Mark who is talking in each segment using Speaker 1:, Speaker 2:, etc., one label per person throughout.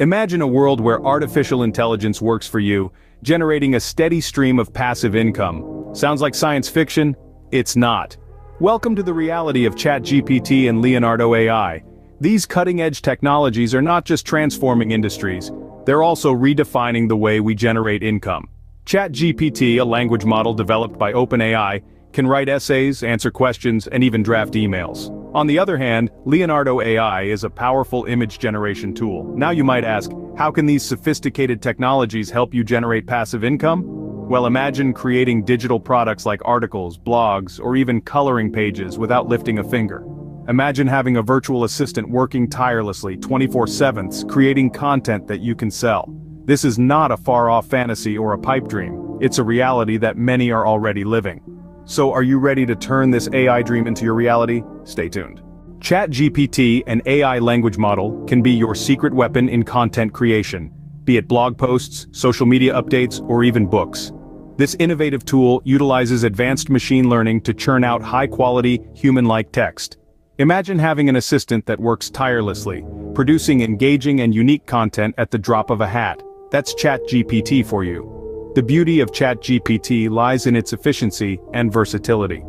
Speaker 1: Imagine a world where artificial intelligence works for you, generating a steady stream of passive income. Sounds like science fiction? It's not. Welcome to the reality of ChatGPT and Leonardo AI. These cutting-edge technologies are not just transforming industries, they're also redefining the way we generate income. ChatGPT, a language model developed by OpenAI, can write essays, answer questions, and even draft emails. On the other hand, Leonardo AI is a powerful image generation tool. Now you might ask, how can these sophisticated technologies help you generate passive income? Well imagine creating digital products like articles, blogs, or even coloring pages without lifting a finger. Imagine having a virtual assistant working tirelessly 24-7, creating content that you can sell. This is not a far-off fantasy or a pipe dream, it's a reality that many are already living. So are you ready to turn this AI dream into your reality? Stay tuned. ChatGPT, an AI language model, can be your secret weapon in content creation, be it blog posts, social media updates, or even books. This innovative tool utilizes advanced machine learning to churn out high-quality, human-like text. Imagine having an assistant that works tirelessly, producing engaging and unique content at the drop of a hat. That's ChatGPT for you. The beauty of ChatGPT lies in its efficiency and versatility.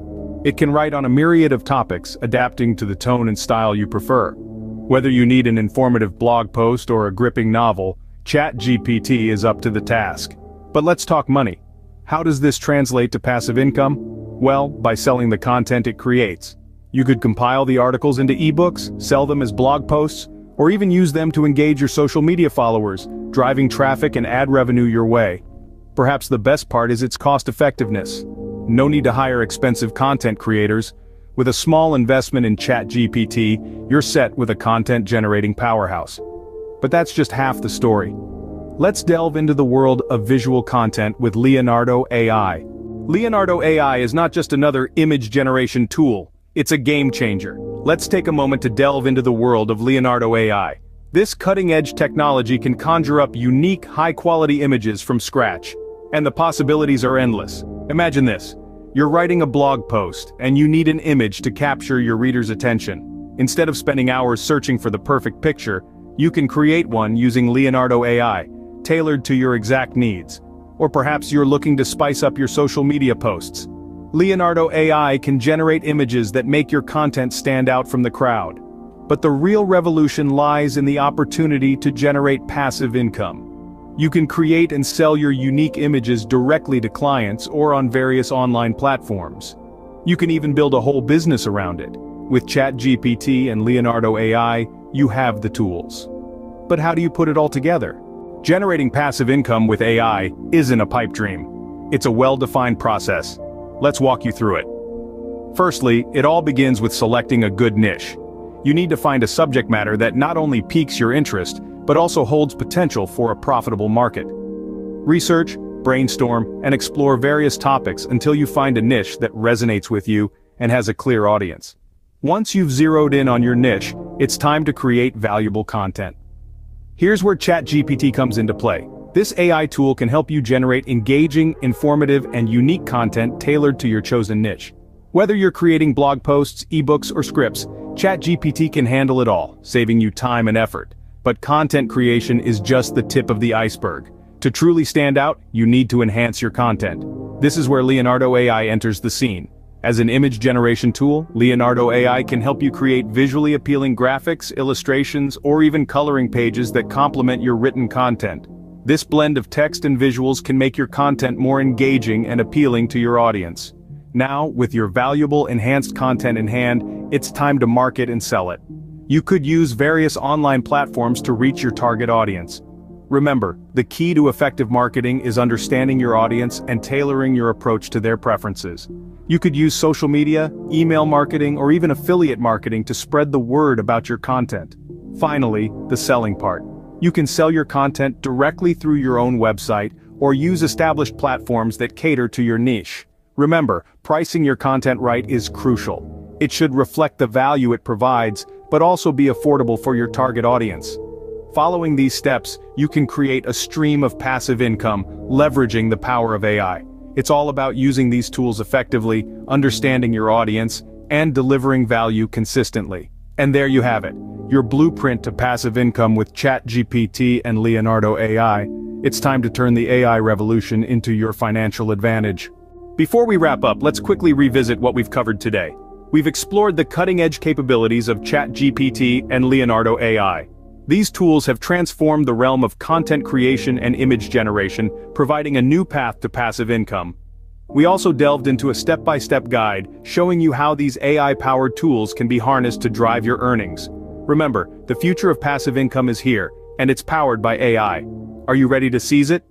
Speaker 1: It can write on a myriad of topics, adapting to the tone and style you prefer. Whether you need an informative blog post or a gripping novel, ChatGPT is up to the task. But let's talk money. How does this translate to passive income? Well, by selling the content it creates. You could compile the articles into ebooks, sell them as blog posts, or even use them to engage your social media followers, driving traffic and ad revenue your way. Perhaps the best part is its cost-effectiveness. No need to hire expensive content creators. With a small investment in ChatGPT, you're set with a content-generating powerhouse. But that's just half the story. Let's delve into the world of visual content with Leonardo AI. Leonardo AI is not just another image generation tool, it's a game changer. Let's take a moment to delve into the world of Leonardo AI. This cutting-edge technology can conjure up unique, high-quality images from scratch. And the possibilities are endless. Imagine this. You're writing a blog post, and you need an image to capture your reader's attention. Instead of spending hours searching for the perfect picture, you can create one using Leonardo AI, tailored to your exact needs. Or perhaps you're looking to spice up your social media posts. Leonardo AI can generate images that make your content stand out from the crowd. But the real revolution lies in the opportunity to generate passive income. You can create and sell your unique images directly to clients or on various online platforms. You can even build a whole business around it. With ChatGPT and Leonardo AI, you have the tools. But how do you put it all together? Generating passive income with AI isn't a pipe dream. It's a well-defined process. Let's walk you through it. Firstly, it all begins with selecting a good niche. You need to find a subject matter that not only piques your interest, but also holds potential for a profitable market. Research, brainstorm, and explore various topics until you find a niche that resonates with you and has a clear audience. Once you've zeroed in on your niche, it's time to create valuable content. Here's where ChatGPT comes into play. This AI tool can help you generate engaging, informative, and unique content tailored to your chosen niche. Whether you're creating blog posts, ebooks, or scripts, ChatGPT can handle it all, saving you time and effort. But content creation is just the tip of the iceberg. To truly stand out, you need to enhance your content. This is where Leonardo AI enters the scene. As an image generation tool, Leonardo AI can help you create visually appealing graphics, illustrations, or even coloring pages that complement your written content. This blend of text and visuals can make your content more engaging and appealing to your audience. Now, with your valuable enhanced content in hand, it's time to market and sell it. You could use various online platforms to reach your target audience. Remember, the key to effective marketing is understanding your audience and tailoring your approach to their preferences. You could use social media, email marketing, or even affiliate marketing to spread the word about your content. Finally, the selling part. You can sell your content directly through your own website or use established platforms that cater to your niche. Remember, pricing your content right is crucial. It should reflect the value it provides, but also be affordable for your target audience. Following these steps, you can create a stream of passive income, leveraging the power of AI. It's all about using these tools effectively, understanding your audience, and delivering value consistently. And there you have it. your blueprint to passive income with ChatGPT and Leonardo AI. It's time to turn the AI revolution into your financial advantage. Before we wrap up, let's quickly revisit what we've covered today. We've explored the cutting-edge capabilities of ChatGPT and Leonardo AI. These tools have transformed the realm of content creation and image generation, providing a new path to passive income. We also delved into a step-by-step guide, showing you how these AI-powered tools can be harnessed to drive your earnings. Remember, the future of passive income is here, and it's powered by AI. Are you ready to seize it?